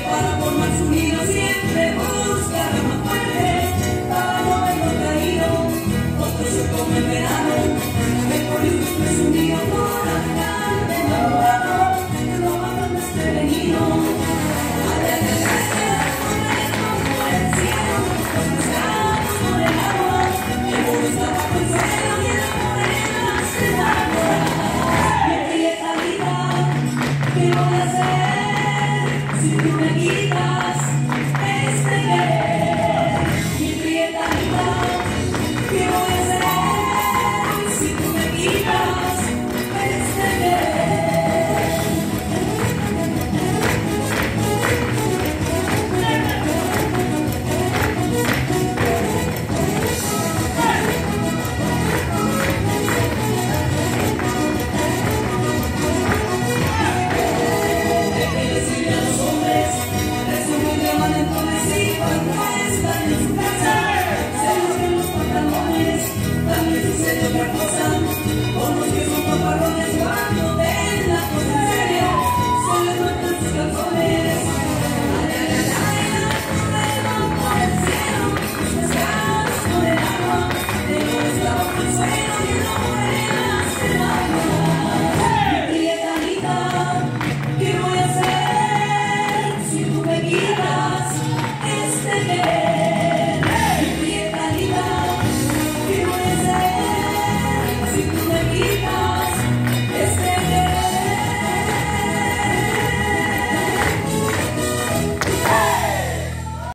para formar su nido siempre. vidas, este Música